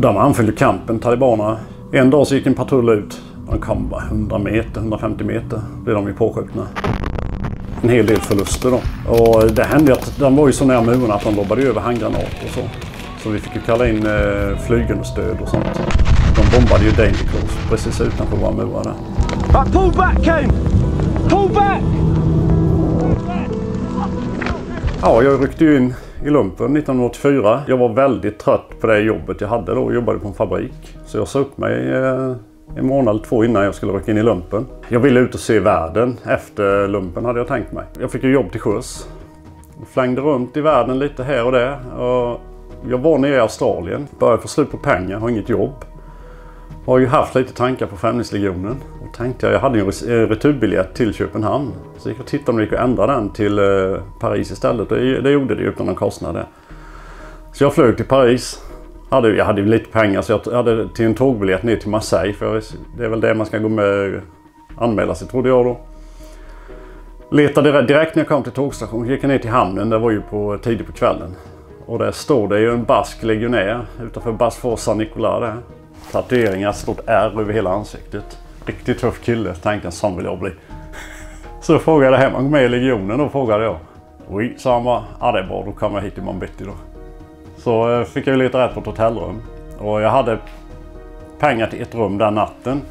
De anföljde kampen, talibanerna. En dag så gick en patrull ut. De kom bara 100 meter, 150 meter. blev de ju påskjutna. En hel del förluster då. Och det hände att de var ju så nära murarna att de lobbade över handgranater och så. Så vi fick ju kalla in eh, flygunderstöd och sånt. De bombade ju Danger Close precis utanför våra murar där. Pull back, Kane! Pull back! Ja, jag ryckte ju in i lumpen 1984. Jag var väldigt trött på det jobbet jag hade då och jobbade på en fabrik. Så jag sa upp mig eh, en månad eller två innan jag skulle rycka in i lumpen. Jag ville ut och se världen efter lumpen hade jag tänkt mig. Jag fick ju jobb till sjöss. Flängde runt i världen lite här och där. Och jag var nere i Australien. Började få slut på pengar, har inget jobb. Har ju haft lite tankar på Främlingslegionen. Tänkte jag, jag hade ju en eh, returbiljett till Köpenhamn. Så gick jag och tittade om det gick att ändra den till eh, Paris istället. Det, det gjorde det utan någon kostnad. Så jag flög till Paris. Hade, jag hade ju lite pengar så jag hade till en tågbiljett ner till Marseille. För det är väl det man ska gå med anmäla sig trodde jag då. Letade direkt när jag kom till tågstationen. Gick jag ner till hamnen. Det var ju på, tidigt på kvällen. Och där står det ju en bask legionär utanför Basfors San Nicolas där. Tatueringar, stort R över hela ansiktet. Riktigt tuff kille, tänkte jag, sån vill jag bli. Så frågade jag hem, han med i legionen då frågade jag. Oj, sa han bara. Ja det är bra, då kommer jag hit imorgon bitti då. Så eh, fick jag leta rätt på ett hotellrum. Och jag hade pengar till ett rum den natten.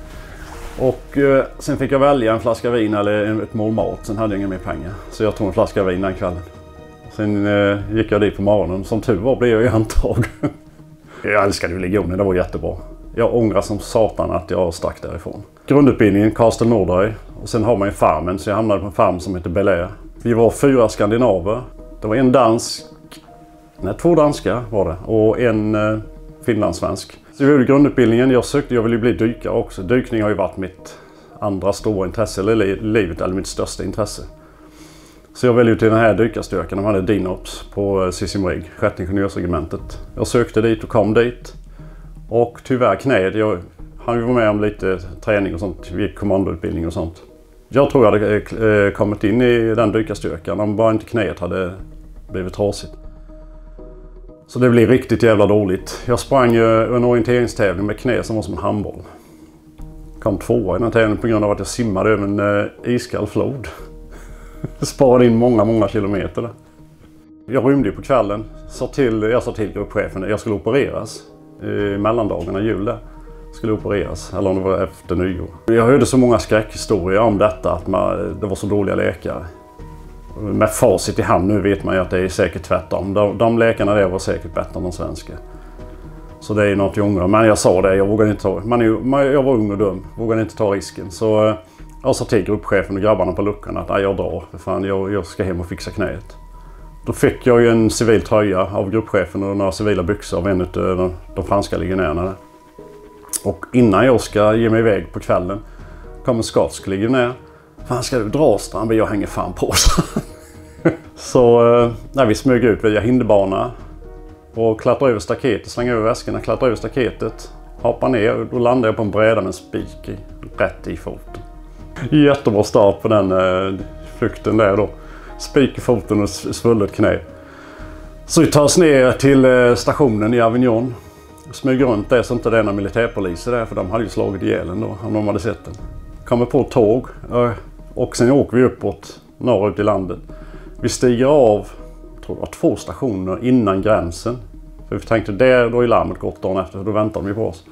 Och eh, sen fick jag välja en flaska vin eller ett mål mat. Sen hade jag inga mer pengar. Så jag tog en flaska vin den kvällen. Sen eh, gick jag dit på morgonen. Som tur var blev jag ju antagen. jag älskade ju legionen, det var jättebra. Jag ångrar som satan att jag stack därifrån. Grundutbildningen Castle Norday. Och sen har man ju farmen så jag hamnade på en farm som heter Bel Vi var fyra skandinaver. Det var en dansk, nej två danskar var det och en eh, finlandssvensk. Så vi gjorde grundutbildningen. Jag sökte, jag ville ju bli dykare också. Dykning har ju varit mitt andra stora intresse i livet, eller mitt största intresse. Så jag väljer till den här dykarstyrkan. De hade DINOPS på eh, Sissimrig, Sjätte ingenjörsregementet. Jag sökte dit och kom dit. Och tyvärr knäet, Jag hann ju vara med om lite träning och sånt. vid gick kommandoutbildning och sånt. Jag tror jag hade eh, eh, kommit in i den dykarstyrkan om bara inte knäet hade blivit trasigt. Så det blev riktigt jävla dåligt. Jag sprang ju en orienteringstävling med knä som var som en handboll. Kom tvåa i den tävlingen på grund av att jag simmade över en iskall flod. Sparade in många, många kilometer där. Jag rymde ju på kvällen. Sa till, jag sa till gruppchefen att jag skulle opereras i mellandagarna, jul där, skulle opereras. Eller om det var efter nyår. Jag hörde så många skräckhistorier om detta, att man, det var så dåliga läkare. Med facit i hand nu vet man ju att det är säkert tvärtom. De, de läkarna där var säkert bättre än de svenska. Så det är något jag ångrar. Men jag sa det, jag vågade inte ta... Man är, jag var ung och dum, vågade inte ta risken. Så eh, jag sa till gruppchefen och grabbarna på luckan att jag drar. För fan, jag, jag ska hem och fixa knät. Då fick jag ju en civil tröja av gruppchefen och några civila byxor av en av de, de franska legionärerna. Och innan jag ska ge mig iväg på kvällen kommer en skotsk legionär. Fan ska du dra Strandberg? Jag hänger fan på Så eh, när vi smög ut via hinderbana och klättrade över staketet, slängde över väskorna, klättrade över staketet. Hoppade ner och då landade jag på en bräda med en spik i, rätt i foten. Jättebra start på den eh, flykten där då spik i foten och svullet knä. Så vi tar oss ner till eh, stationen i Avignon. Smyger runt där så inte det är några militärpoliser där för de hade ju slagit ihjäl en då om de hade sett den. Kommer på ett tåg eh, och sen åker vi uppåt norrut i landet. Vi stiger av, jag tror det var två stationer innan gränsen. För vi tänkte där då är larmet gått dagen efter, då väntar de ju på oss.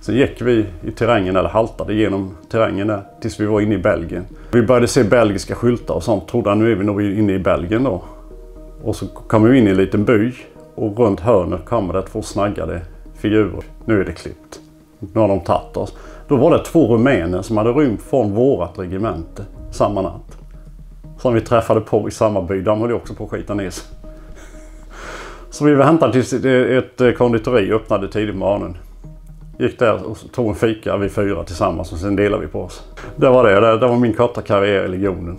Sen gick vi i terrängen, eller haltade genom terrängen där, tills vi var inne i Belgien. Vi började se belgiska skyltar och sånt. Trodde att nu är vi nog inne i Belgien då. Och så kom vi in i en liten by och runt hörnet kommer det två snaggade figurer. Nu är det klippt. Nu har de tagit oss. Då var det två rumäner som hade rymt från vårat regemente samma natt. Som vi träffade på i samma by. De höll ju också på att skita ner sig. Så vi väntade tills ett konditori öppnade tidigt på morgonen. Gick där och tog en fika vi fyra tillsammans och sen delade vi på oss. Det var det. Det var min korta karriär i legionen.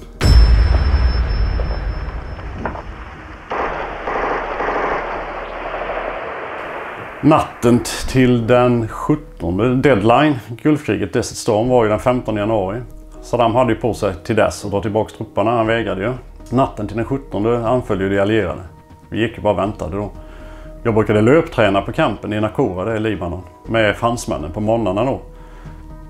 Natten till den 17 deadline, Gulfkriget Desert Storm, var ju den 15 januari. Saddam hade ju på sig till dess att dra tillbaka trupperna, han vägrade ju. Natten till den 17 anföll ju de allierade. Vi gick ju bara och väntade då. Jag brukade löpträna på campen i Nakura, det är Libanon, med fransmännen på morgnarna då.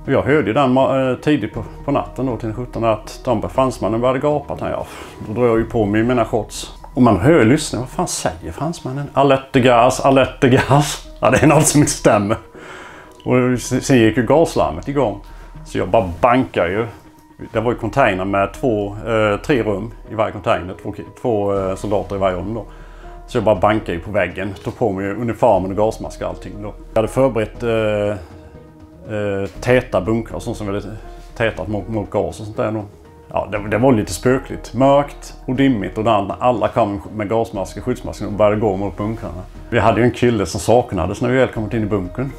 Jag hörde ju den eh, tidigt på, på natten då till den 17 att de fransmännen började gapa. Ja, då drar jag ju på mig mina shorts. Och man hör lyssna. Vad fan säger fransmännen? “Alert de gas, alert de gas. Ja, det är något som inte stämmer. Och sen gick ju gaslarmet igång. Så jag bara bankar ju. Det var ju container med två, eh, tre rum i varje container. Två, två eh, soldater i varje rum då. Så jag bara bankade ju på väggen. Tog på mig uniformen och gasmask och allting då. Jag hade förberett eh, eh, täta bunkrar, sånt som vi hade tätat mot, mot gas och sånt där. Då. Ja, det, det, var lite spökligt. Mörkt och dimmigt och när alla kom med gasmasker, skyddsmasker och började gå mot bunkrarna. Vi hade ju en kille som saknades när vi väl kommit in i bunkern.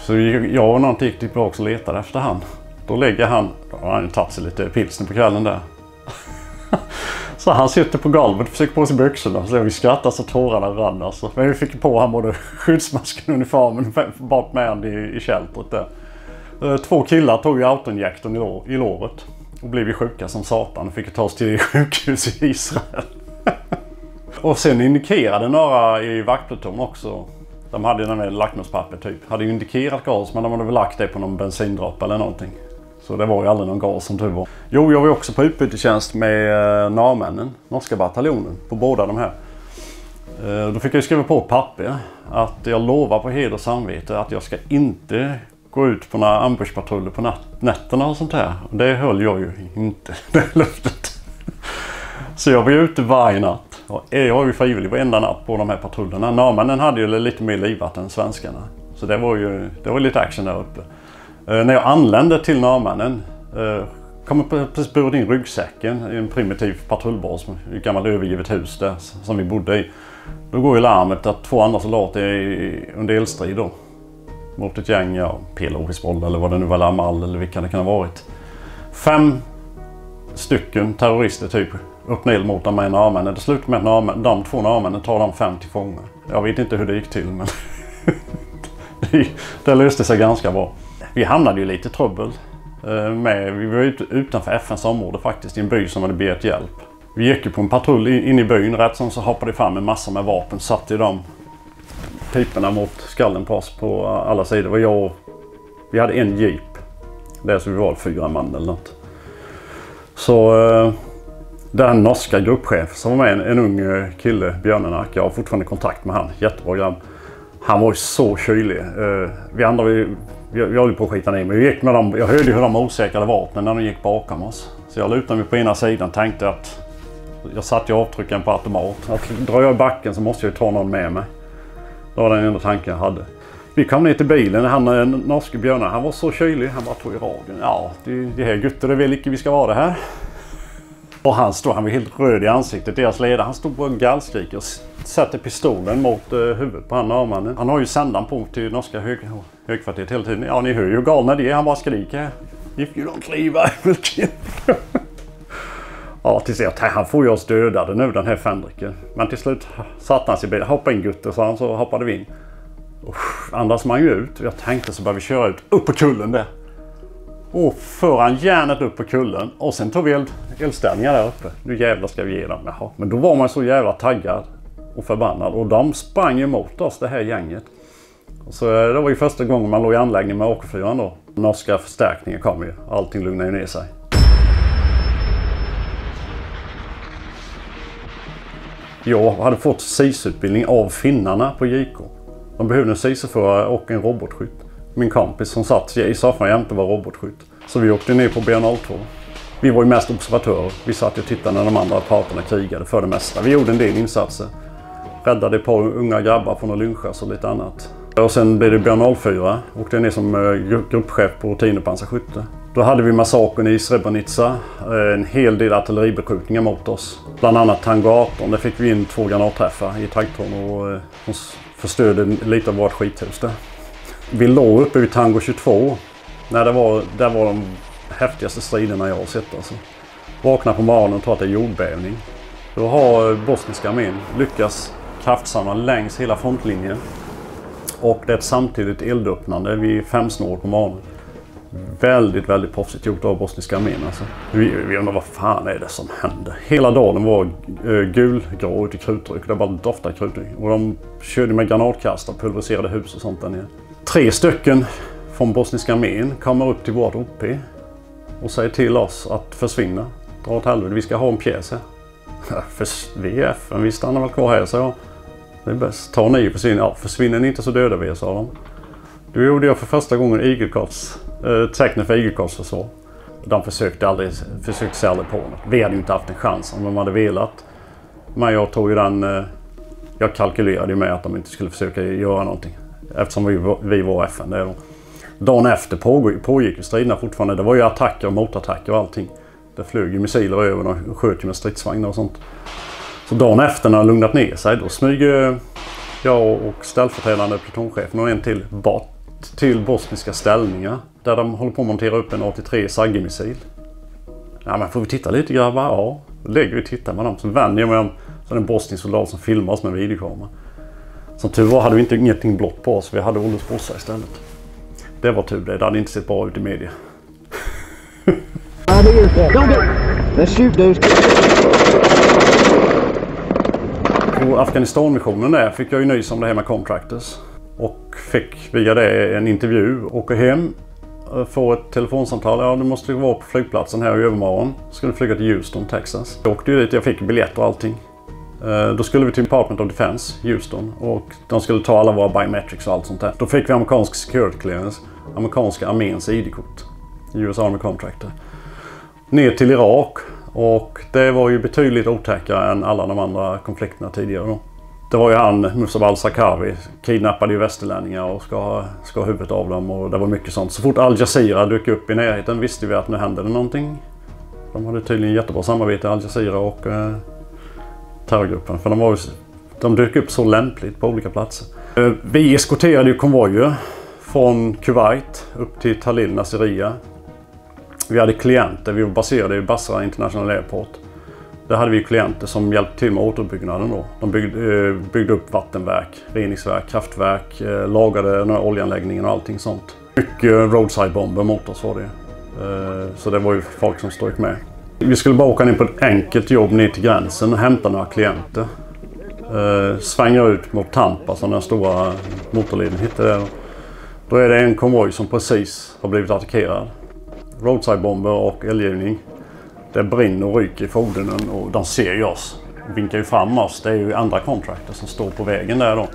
Så jag och någon gick tillbaka och letade efter han. Då lägger han, då har han ju tagit sig lite pilsner på kvällen där. Så han sitter på golvet och försöker på sig byxorna. Så vi skrattar så tårarna rann alltså. Men vi fick på honom både skyddsmasken och uniformen bort med honom i, i sheltret där. Eh, två killar tog ju autoinjektorn i, i låret. Och blev ju sjuka som satan och fick ta oss till sjukhus i Israel. och sen indikerade några i vaktpluton också. De hade ju den där lackmuspapper typ. Hade ju indikerat gas men de hade väl lagt det på någon bensindroppe eller någonting. Så det var ju aldrig någon gas som tur var. Jo, jag var också på utbytestjänst med eh, norrmännen, norska bataljonen, på båda de här. Eh, då fick jag ju skriva på papper att jag lovar på heder och samvete att jag ska inte gå ut på några ambushpatruller på nätterna och sånt här. Och det höll jag ju inte, det löftet. Så jag var ju ute varje natt. Jag var ju frivillig varenda natt på de här patrullerna. Norrmännen hade ju lite mer livat än svenskarna. Så det var ju det var lite action där uppe. Eh, när jag anländer till norrmännen eh, kommer precis burit in ryggsäcken i en primitiv patrullbas i ett gammalt övergivet hus där som vi bodde i. Då går ju larmet att två andra soldater är under eldstrid då. Mot ett gäng, ja, PLO, Hizbollah eller vad det nu var, Lamal eller vilka det kan ha varit. Fem stycken terrorister typ öppnar eld mot dem med norrmännen. Det slutar med att de två norrmännen tar de fem till fånga. Jag vet inte hur det gick till men det löste sig ganska bra. Vi hamnade ju lite trubbel. Eh, med, vi var utanför FNs område faktiskt i en by som hade begärt hjälp. Vi gick ju på en patrull in i byn. Rätt som så hoppade det fram en massa med vapen. Satte de piporna mot skallen på oss på alla sidor. Det var jag, och vi hade en jeep. Det är så vi var fyra man eller något. Så eh, den norska gruppchef som var med, en, en ung eh, kille, Björnenak, Jag har fortfarande kontakt med han. Jättebra grabb. Han var ju så kylig. Vi andra vi vi, jag höll på att skita ner mig. Jag, gick med dem, jag hörde hur de osäkrade vapnen när de gick bakom oss. Så jag lutade mig på ena sidan och tänkte att jag satte avtrycken på automat. Att drar jag i backen så måste jag ju ta någon med mig. Det var den enda tanken jag hade. Vi kom ner till bilen. Han eh, norske björnen, han var så kylig. Han bara tog i radion. Ja, det, det här gutter det vill icke vi ska vara det här. Och han stod, han var helt röd i ansiktet, deras ledare. Han stod på en gallskrik och satte pistolen mot eh, huvudet på han norrmannen. Han har ju sändaren på till norska hög, högkvarteret hela tiden. Ja, ni hör ju hur galna de är. Han bara skriker. If you don't leave I will kill Ja, till slut. Han får ju oss dödade nu den här Fänriken. Men till slut satte han sig i bilen. Hoppa in Gutte, sa han, så hoppade vi in. Usch, andas man ju ut. Jag tänkte så började vi köra ut, upp på kullen där. Och för han järnet upp på kullen och sen tog vi eld, eldställningar där uppe. Nu jävlar ska vi ge dem. Jaha. Men då var man så jävla taggad och förbannad. Och de sprang emot oss det här gänget. Så eh, det var ju första gången man låg i anläggning med AK4 då. Norska förstärkningar kom ju. Allting lugnade ju ner sig. Jag hade fått SIS-utbildning av finnarna på JK. De behövde en SIS-förare och en robotskytt. Min kompis som satt i soffan jämte var robotskytt. Så vi åkte ner på B02. Vi var ju mest observatörer. Vi satt och tittade när de andra parterna krigade för det mesta. Vi gjorde en del insatser. Räddade ett par unga grabbar från att lynchas och lite annat. Och sen blev det Björn 04. Åkte ner som eh, gruppchef på pansarsskytte. Då hade vi massakern i Srebrenica. Eh, en hel del artilleribeskjutningar mot oss. Bland annat Tango 18. Där fick vi in två granatträffar i traktorn och eh, de förstörde lite av vårt skithus där. Vi låg uppe vid Tango 22. När det var, där var de häftigaste striderna jag har sett alltså. Vaknar på morgonen och tror att det är jordbävning. Då har bosniska armén lyckats kraftsamla längs hela frontlinjen. Och det är ett samtidigt eldöppnande vid femsnår på morgonen. Väldigt, väldigt proffsigt gjort av bosniska armén alltså. Vi, vi undrar vad fan är det som händer? Hela dagen var eh, gulgrå ute i krutdryck. Det bara doftade krutdryck. Och de körde med granatkastare, pulveriserade hus och sånt där nere. Tre stycken från bosniska armén kommer upp till vårt OP och säger till oss att försvinna. Dra åt helvete, vi ska ha en pjäs här. För vi är FN, vi stannar väl kvar här, så jag. Det är bäst. Ta ni försvinner. Ja, försvinner ni inte så dödar vi er, sa de. Då gjorde jag för första gången igelkotts, eh, tecknet för igelkottsförsvar. De försökte, aldrig, försökte sig aldrig på något. Vi hade ju inte haft en chans om de hade velat. Men jag tog ju den... Eh, jag kalkylerade ju med att de inte skulle försöka göra någonting. Eftersom vi, var- vi var FN. Det då. Dagen efter pågick, pågick ju striderna fortfarande. Det var ju attacker och motattacker och allting. Det flög ju missiler över och sköt ju med stridsvagnar och sånt. Så dagen efter när han lugnat ner sig då smyger jag och ställföreträdande plutonchefen och en till bort till bosniska ställningar. Där de håller på att montera upp en 83 Sagge-missil. Ja men får vi titta lite grabbar? Ja. Då lägger vi och tittar med dem. Så vänder jag mig om. Så är det en bosnisk soldat som filmar oss med videokamera. Som tur var hade vi inte ingenting blått på oss. Vi hade Olles brorsa istället. Det var tur det. Det hade inte sett bra ut i media. Right here. Don't. Let's shoot, dudes. På Afghanistan-missionen där fick jag ju nys om det här med contractors. Och fick via det en intervju. Åker hem. Eh, Får ett telefonsamtal. Ja, du måste vara på flygplatsen här i övermorgon. Skulle flyga till Houston, Texas. Jag åkte ju dit. Jag fick biljett och allting. Eh, då skulle vi till Department of Defense, Houston. Och de skulle ta alla våra biometrics och allt sånt där. Då fick vi amerikansk security clearance. Amerikanska arméns ID-kort. US Army Contractor. Ner till Irak. Och det var ju betydligt otäckare än alla de andra konflikterna tidigare då. Det var ju han, Musab al-Sakawi, kidnappade ju västerlänningar och ska ska ha huvudet av dem och det var mycket sånt. Så fort Al Jazeera dök upp i närheten visste vi att nu hände det någonting. De hade tydligen jättebra samarbete, Al Jazeera och eh, terrorgruppen. För de, var ju, de dök upp så lämpligt på olika platser. Eh, vi eskorterade ju konvojer från Kuwait upp till Talil Nasiriyah. Vi hade klienter, vi var baserade i Basra International Airport. Där hade vi klienter som hjälpte till med återuppbyggnaden då. De byggde, eh, byggde upp vattenverk, reningsverk, kraftverk, eh, lagade den här oljeanläggningen och allting sånt. Mycket roadside-bomber mot oss var det. Eh, så det var ju folk som strök med. Vi skulle bara åka ner på ett enkelt jobb ner till gränsen och hämta några klienter. Svänga Svänger ut mot Tampa som den stora motorleden hette. Då är det en konvoj som precis har blivit attackerad roadside-bomber och eldgivning. Det brinner och ryker i fordonen och de ser ju oss. De vinkar ju fram oss. Det är ju andra contractors som står på vägen där då.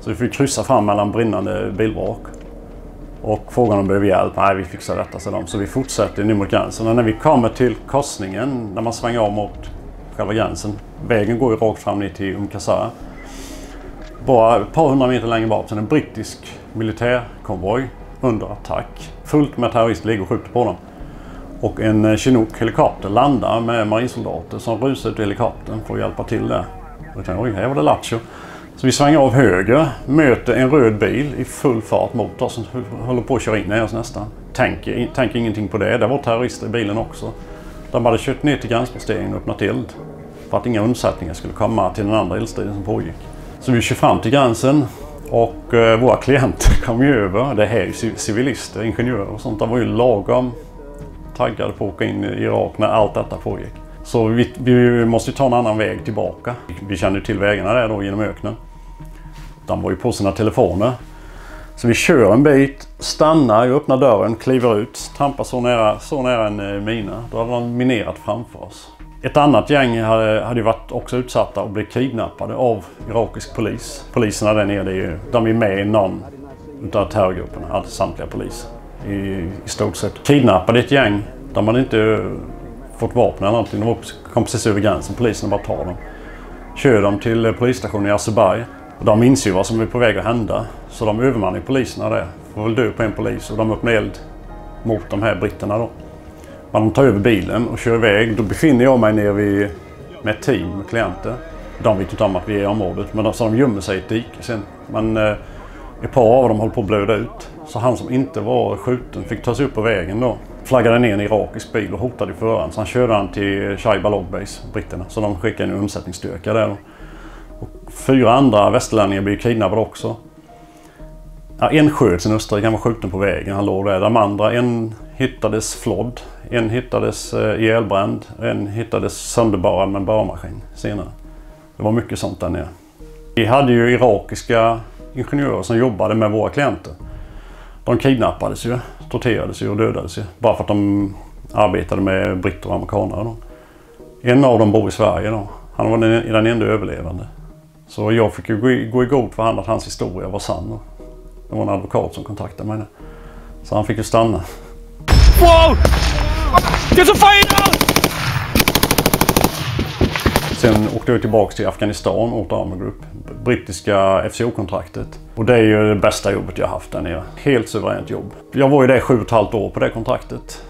Så vi får kryssa fram mellan brinnande bilvrak. Och frågan om de behöver hjälp. Nej, vi fixar detta, sa de. Så vi fortsätter ner mot gränsen. Och när vi kommer till korsningen, när man svänger av mot själva gränsen. Vägen går ju rakt fram ner till Umkasara. Bara ett par hundra meter längre bort så är det en brittisk militärkonvoj under attack. Fullt med terrorister ligger och skjuter på dem. Och en eh, Chinook helikopter landar med marinsoldater som rusar ut i helikoptern för att hjälpa till där. Och jag tänkte, oj, här var det lattjo. Så vi svänger av höger, möter en röd bil i full fart mot oss som håller på att köra in i oss nästan. Tänker, tänker ingenting på det. Det var terrorister i bilen också. De hade kört ner till gränsposteringen och öppnat eld. För att inga undsättningar skulle komma till den andra eldstriden som pågick. Så vi kör fram till gränsen och eh, våra klienter kom ju över. Det här är ju civilister, ingenjörer och sånt. De var ju lagom taggade på att åka in i Irak när allt detta pågick. Så vi, vi måste ju ta en annan väg tillbaka. Vi kände ju till vägarna där då genom öknen. De var ju på sina telefoner. Så vi kör en bit, stannar, jag öppnar dörren, kliver ut, trampar så nära, så nära en eh, mina. Då hade de minerat framför oss. Ett annat gäng hade, hade ju varit också utsatta och blivit kidnappade av irakisk polis. Poliserna där nere, är ju, de är med i någon utav terrorgrupperna, alltså samtliga poliser. I, I stort sett. Kidnappade ett gäng. De hade inte fått vapen eller någonting. De kom precis över gränsen. Polisen bara tar dem. Kör dem till polisstationen i Azerbaj. De inser ju vad som är på väg att hända. Så de övermannar ju poliserna där. Får väl dö på en polis och de öppnar eld mot de här britterna då. Men de tar över bilen och kör iväg. Då befinner jag mig nere vid, med ett team med klienter. De vet inte om att vi är i området. Men de, så de gömmer sig i ett dike sen. Men eh, ett par av dem håller på att blöda ut. Så han som inte var skjuten fick ta sig upp på vägen då. Flaggade ner en irakisk bil och hotade föraren. Så han körde han till Shaiba Logbase, britterna. Så de skickade en undsättningsstyrka där. Då. Och fyra andra västerlänningar blev kidnappade också. Ja, en sköts i Österrike, han var skjuten på vägen. Han låg där. De andra, en hittades flodd. En hittades eh, ihjälbränd och En hittades sönderbarad med en borrmaskin senare. Det var mycket sånt där nere. Vi hade ju irakiska ingenjörer som jobbade med våra klienter. De kidnappades ju, torterades ju och dödades ju. Bara för att de arbetade med britter och amerikaner. Då. En av dem bor i Sverige då. Han var den, den enda överlevande. Så jag fick ju gå i, gå i god för han att hans historia var sann. Då. Det var en advokat som kontaktade mig. Så han fick ju stanna. Whoa! There's a fire now! Sen åkte jag tillbaka till Afghanistan åt Army Group. Brittiska FCO-kontraktet. Och det är ju det bästa jobbet jag haft där nere. Helt suveränt jobb. Jag var ju där sju och ett halvt år på det kontraktet.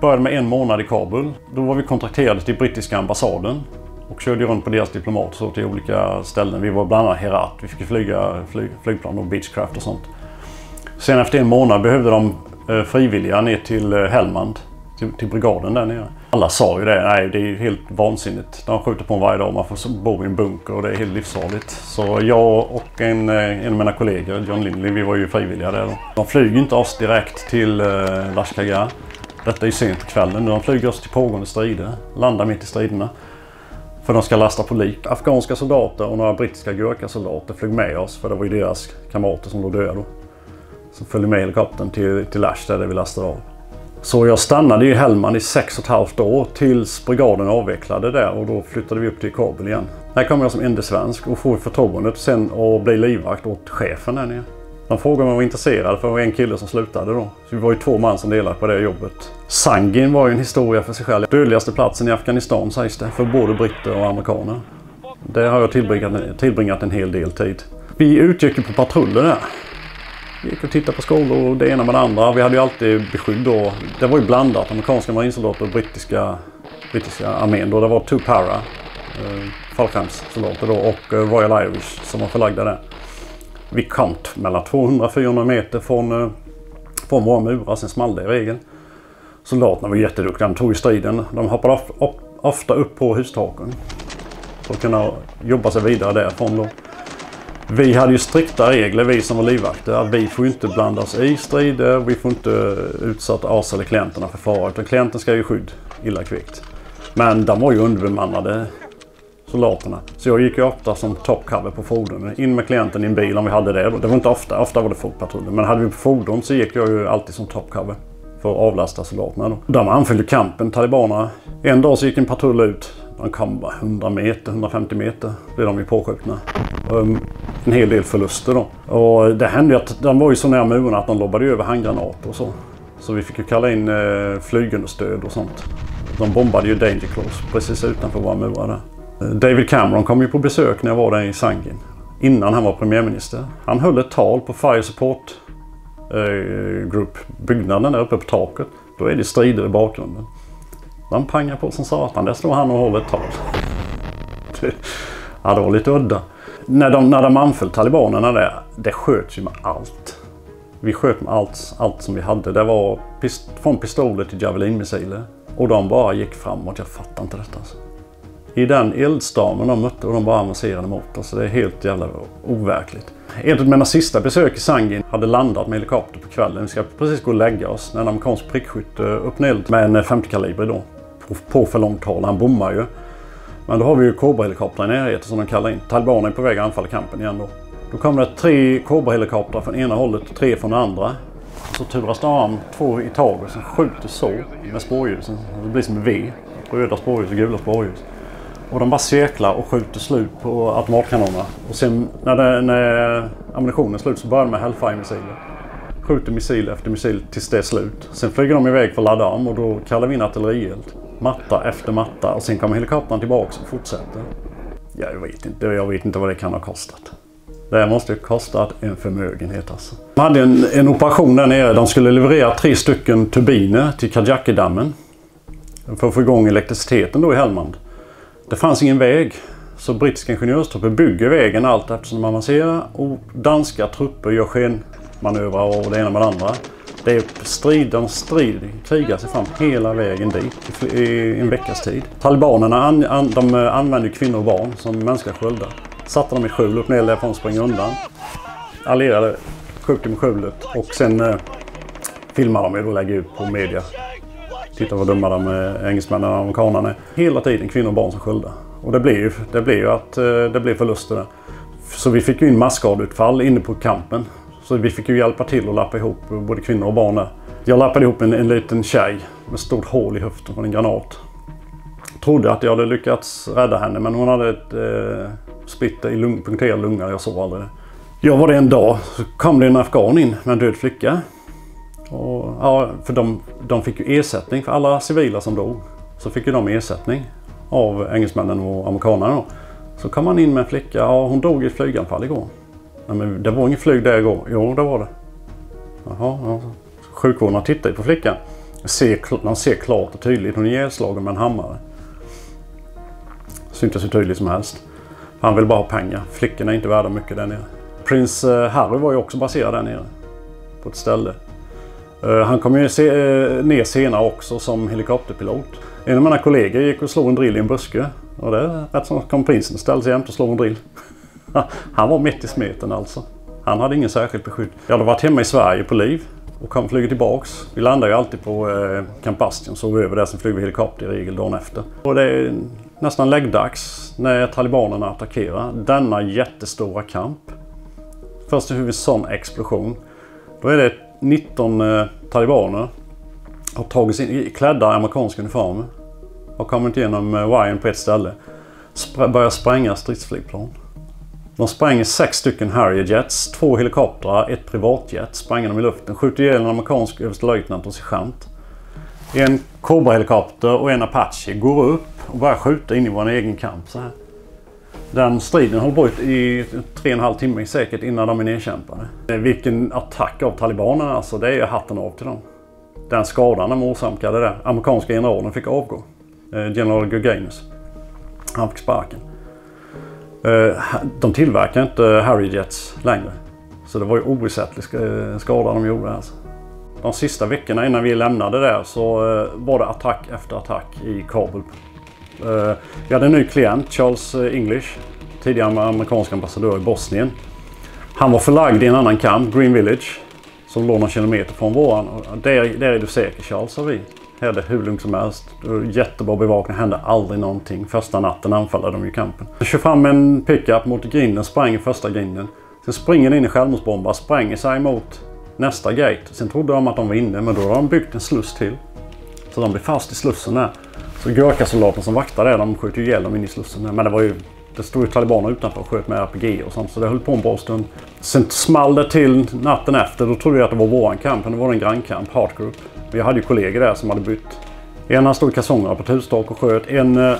Började med en månad i Kabul. Då var vi kontrakterade till brittiska ambassaden. Och körde runt på deras diplomater till olika ställen. Vi var bland annat Herat. Vi fick flyga flyg, flygplan och Beechcraft och sånt. Sen efter en månad behövde de eh, frivilliga ner till eh, Helmand. Till, till brigaden där nere. Alla sa ju det. Nej, det är ju helt vansinnigt. De skjuter på en varje dag. Man får bo i en bunker och det är helt livsfarligt. Så jag och en, eh, en av mina kollegor, John Lindley, vi var ju frivilliga där då. De flyger inte oss direkt till eh, Lashkagar. Detta är ju sent på kvällen. De flyger oss till pågående strider. Landar mitt i striderna. För de ska lasta på lik. Afghanska soldater och några brittiska gurkasoldater flög med oss. För det var ju deras kamrater som låg döda då. Som följde med helikoptern till, till Lash där vi lastade av. Så jag stannade i Hellman i sex och ett halvt år tills brigaden avvecklade där och då flyttade vi upp till Kabul igen. Här kom jag som enda svensk och får förtroendet sen att bli livvakt åt chefen där nere. De frågade om jag var intresserad för det var en kille som slutade då. Så vi var ju två man som delade på det jobbet. Sangin var ju en historia för sig själv. Dödligaste platsen i Afghanistan sägs det för både britter och amerikaner. Där har jag tillbringat, tillbringat en hel del tid. Vi utgick ju på patruller där. Vi gick och tittade på skolor och det ena med det andra. Vi hade ju alltid beskydd då. Det var ju blandat. Amerikanska marinsoldater och brittiska, brittiska armén då. Det var two para. Eh, fallskärmssoldater då och eh, Royal Irish som var förlagda där. Vi kom mellan 200-400 meter från, eh, från våra murar. Sen small det i regel. Soldaterna var jätteduktiga. De tog ju striden. De hoppade of, of, ofta upp på hustaken. För att kunna jobba sig vidare därifrån då. Vi hade ju strikta regler, vi som var livvakter. Att vi får inte blanda oss i strider. Vi får inte utsätta oss eller klienterna för fara. Utan klienten ska ju skydd illa kvickt. Men de var ju underbemannade soldaterna. Så jag gick ju ofta som top cover på fordonen. In med klienten i en bil om vi hade det. Det var inte ofta, ofta var det fotpatruller. Men hade vi fordon så gick jag ju alltid som top cover. För att avlasta soldaterna då. De anföll kampen, talibanerna. En dag så gick en patrull ut. De kom bara 100 meter, 150 meter. Blev de ju påskjutna. Ehm, en hel del förluster då. Och det hände ju att de var ju så nära murarna att de lobbade över handgranater och så. Så vi fick ju kalla in eh, flygunderstöd och sånt. De bombade ju Danger Close precis utanför våra murar där. David Cameron kom ju på besök när jag var där i Sangin. Innan han var premiärminister. Han höll ett tal på Fire Support eh, Group, byggnaden där uppe på taket. Då är det strider i bakgrunden. De pangar på som satan. Där står han och håller ett tal. ja, det var lite udda. När de, när de anföll talibanerna där, det sköts ju med allt. Vi sköt med allt, allt som vi hade. Det var pist från pistoler till javelinmissiler. Och de bara gick framåt. Jag fattar inte detta. Alltså. I den eldstormen de mötte och de bara avancerade mot oss. Det är helt jävla overkligt. Ett av mina sista besök i Sangin hade landat med helikopter på kvällen. Vi ska precis gå och lägga oss när en amerikansk prickskytte öppnade eld med en 50 kaliber då. På, på för långt håll. Han bommar ju. Men då har vi ju Cobra-helikoptrar i närheten som de kallar in. Talibanerna är på väg att anfalla kampen igen då. Då kommer det tre Cobra-helikoptrar från ena hållet och tre från det andra. Så turas de om två i taget som skjuter så med spårljusen. Det blir som en V. Röda spårljus och gula spårljus. Och de bara cirklar och skjuter slut på automatkanonerna. Och sen när, det, när ammunitionen är slut så börjar de med Hellfire-missiler. Skjuter missil efter missil tills det är slut. Sen flyger de iväg för att ladda om och då kallar vi in artillerield. Matta efter matta och sen kommer helikoptern tillbaks och fortsätter. Jag vet inte. Jag vet inte vad det kan ha kostat. Det måste ha kostat en förmögenhet alltså. De hade en, en operation där nere. De skulle leverera tre stycken turbiner till Kajakidammen För att få igång elektriciteten då i Helmand. Det fanns ingen väg. Så brittiska ingenjörstrupper bygger vägen allt eftersom de avancerar. Och danska trupper gör skenmanövrar och det ena med det andra. Det är strid, de strid, krigar sig fram hela vägen dit i, en veckas tid. Talibanerna an, an, de eh, använder kvinnor och barn som mänskliga sköldar. Satte dem i skjul upp ner därifrån och sprang undan. Allierade skjuter med skjulet och sen eh, filmar de och lägger ut på media. Titta vad dumma de eh, engelsmännen och amerikanerna är. Hela tiden kvinnor och barn som sköldar. Och det blir ju, det blir ju att eh, det blir förluster där. Så vi fick ju in masskadeutfall inne på kampen. Så vi fick ju hjälpa till att lappa ihop både kvinnor och barn där. Jag lappade ihop en, en liten tjej med stort hål i höften från en granat. Trodde att jag hade lyckats rädda henne men hon hade ett eh, splitter i lung, punkterad lunga. Jag såg aldrig det. Jag var det en dag så kom det en afghan in med en död flicka. Och, ja, för de, de fick ju ersättning för alla civila som dog. Så fick ju de ersättning av engelsmännen och amerikanerna. Då. Så kom han in med en flicka. och hon dog i ett flyganfall igår. Nej, men det var inget flyg där igår. Jo, det var det. Jaha, ja. Sjukvården tittar på flickan. Ser, man ser klart och tydligt. Hon är ihjälslagen med en hammare. Syntes hur tydligt som helst. Han vill bara ha pengar. Flickorna är inte värda mycket där nere. Prins eh, Harry var ju också baserad där nere. På ett ställe. Eh, han kom ju se, eh, ner senare också som helikopterpilot. En av mina kollegor gick och slog en drill i en buske. Och det är rätt som kom prinsen ställde sig jämt och slog en drill. Han var mitt i smeten alltså. Han hade ingen särskilt beskydd. Jag hade varit hemma i Sverige på liv och kom flyger tillbaks. Vi landar ju alltid på eh, Camp Bastion, vi över där, sen flyger vi helikopter i regel dagen efter. Och det är nästan läggdags när talibanerna attackerar denna jättestora kamp. Först hur vi en sån explosion. Då är det 19 eh, talibaner har tagit sig klädda i amerikanska uniformer. Har kommit igenom eh, på ett ställe. Sp börjar spränga stridsflygplan. De spränger sex stycken Harrier-jets, två helikoptrar, ett privatjet. Spränger dem i luften. Skjuter ihjäl en amerikansk överstelöjtnant och sergeant. En Cobra-helikopter och en Apache går upp och börjar skjuta in i vår egen kamp. Så här. Den striden håller på i tre och en halv timme säkert innan de är nedkämpade. Eh, vilken attack av talibanerna alltså. Det är hatten av till dem. Den skadan de orsakade där. Amerikanska generalen fick avgå. Eh, general Gurganus. Han fick sparken. Eh, de tillverkar inte Harry Jets längre. Så det var ju oersättlig eh, skada de gjorde alltså. De sista veckorna innan vi lämnade där så eh, var det attack efter attack i Kabul. Vi hade en ny klient, Charles English. Tidigare amerikansk ambassadör i Bosnien. Han var förlagd i en annan kamp, Green Village. Som låg några kilometer från våran. Där, där är du säker Charles, sa vi. Hade hur lugnt som helst. Jättebra bevakning, hände aldrig någonting. Första natten anfallade de ju kampen. Jag kör fram en pickup mot grinden, spränger första grinden. Sen springer in i självmordsbombar, spränger sig mot nästa gate. Sen trodde de att de var inne, men då har de byggt en sluss till. Så de blir fast i slussen där. Så Gurka-soldaterna som vaktar där, de skjuter ihjäl dem in i slussen där. Men det var ju det stod ju talibaner utanför och sköt med RPG och sånt. Så det höll på en bra stund. Sen small det till natten efter. Då trodde jag att det var våran kamp. Men det var en grannkamp, Heart Group. Vi hade ju kollegor där som hade bytt. En han stod i kalsongerna på tusstak och sköt. En, eh,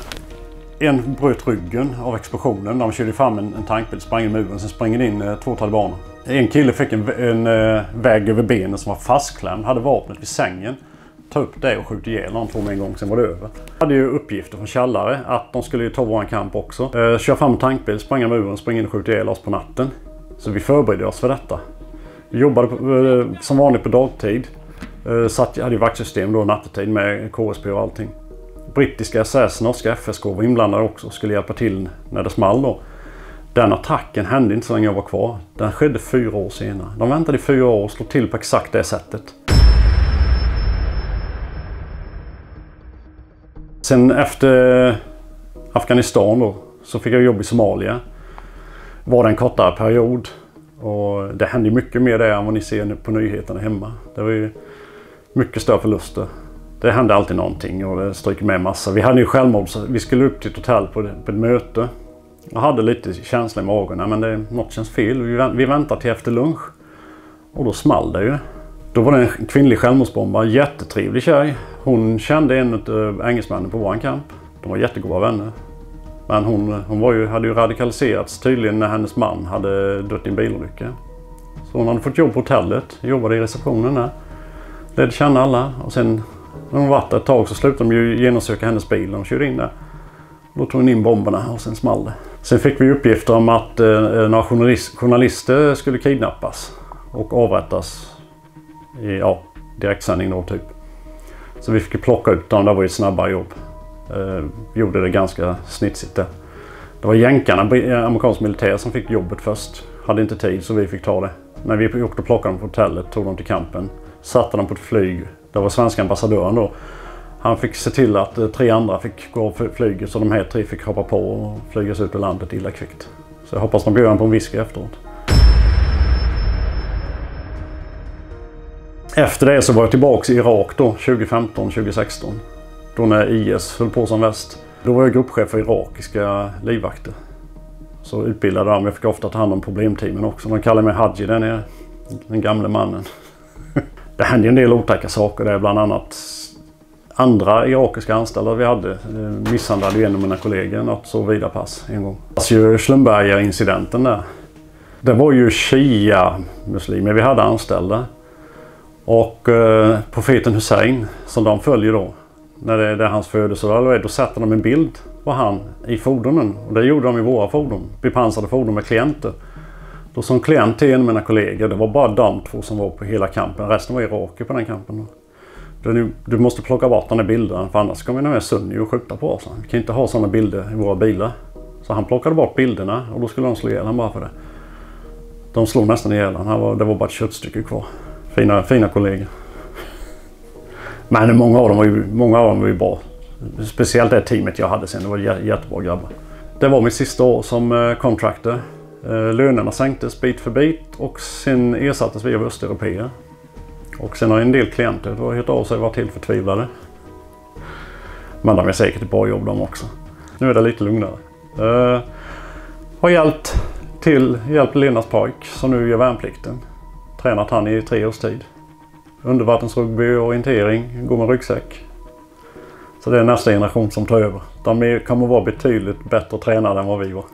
en bröt ryggen av explosionen. De körde fram en, en tankbil, sprang in muren. Sen sprang in eh, två talibaner. En kille fick en, en, eh, vägg över benen som var fastklämd. Hade vapnet vid sängen ta upp det och skjuta ihjäl någon två med en gång, sen var det över. Jag hade ju uppgifter från källare att de skulle ju ta våran kamp också. Eh, fram en tankbil, spränga muren, springa in och skjuta ihjäl oss på natten. Så vi förberedde oss för detta. Vi jobbade på, eh, som vanligt på dagtid. Eh, satt, hade ju vaktsystem då nattetid med KSP och allting. Brittiska SS, norska FSK var inblandade också och skulle hjälpa till när det small då. Den attacken hände inte så länge jag var kvar. Den skedde fyra år senare. De väntade i fyra år och slog till på exakt det sättet. Sen efter Afghanistan då så fick jag jobb i Somalia. Var det en kortare period. Och det hände mycket mer där än vad ni ser på nyheterna hemma. Det var ju mycket större förluster. Det hände alltid någonting och det stryker med massa. Vi hade ju självmord så vi skulle upp till ett hotell på, ett möte. Jag hade lite känsla i magen. Men det, något känns fel. Vi, vi väntar till efter lunch. Och då small det ju. Då var det en kvinnlig självmordsbombare. Jättetrevlig tjej. Hon kände en av engelsmännen på våran kamp. De var jättegoda vänner. Men hon, hon var ju, hade ju radikaliserats tydligen när hennes man hade dött i en bilolycka. Så hon hade fått jobb på hotellet, jobbade i receptionen där. Lärde känna alla och sen när hon varit där ett tag så slutade de ju genomsöka hennes bil och körde in där. Då tog hon in bomberna och sen small det. Sen fick vi uppgifter om att eh, några journalist, journalister skulle kidnappas och avrättas i ja, direktsändning då typ. Så vi fick plocka ut dem. Det var ju ett snabbare jobb. Eh, gjorde det ganska snitsigt där. Det var jänkarna, eh, amerikansk militär, som fick jobbet först. Hade inte tid så vi fick ta det. När vi åkte och plockade dem på hotellet, tog dem till campen, satte dem på ett flyg. Det var svenska ambassadören då. Han fick se till att eh, tre andra fick gå av flyget så de här tre fick hoppa på och flygas ut ur landet illa kvickt. Så jag hoppas de bjöd honom på en whisky efteråt. Efter det så var jag tillbaka i Irak då, 2015-2016. Då när IS höll på som väst. Då var jag gruppchef för irakiska livvakter. Så utbildade de. Jag fick ofta ta hand om problemteamen också. De kallade mig Haji där nere. Den gamle mannen. Det hände en del otäcka saker där. Bland annat andra irakiska anställda vi hade eh, misshandlade en av mina kollegor något så vida pass en gång. Alltså Schlumberger-incidenten där. Det var ju shia-muslimer vi hade anställda. Och eh, profeten Hussein som de följer då. När det, det är hans födelsedag, då sätter de en bild på han i fordonen. Och det gjorde de i våra fordon. Bepansrade fordon med klienter. Då som klient till en av mina kollegor, det var bara de två som var på hela kampen. Resten var irakier på den kampen. Du, du måste plocka bort den här bilden för annars kommer den här Sunny och skjuta på oss. Vi kan inte ha sådana bilder i våra bilar. Så han plockade bort bilderna och då skulle de slå ihjäl honom bara för det. De slog nästan ihjäl honom. Det var bara ett köttstycke kvar. Fina, fina kollegor. Men många av dem var ju, många av dem var ju bra. Speciellt det teamet jag hade sen. Det var jättebra grabbar. Det var mitt sista år som eh, contractor. Eh, lönerna sänktes bit för bit och sen ersattes vi av östeuropeer. Och sen har en del klienter då hört av sig och varit helt förtvivlade. Men de är säkert ett bra jobb de också. Nu är det lite lugnare. Uh, har hjälpt till, hjälpt Lenas pojk som nu gör värnplikten. Tränat han i tre års tid. Undervattensrugby, orientering, gå med ryggsäck. Så det är nästa generation som tar över. De kommer vara betydligt bättre tränade än vad vi var.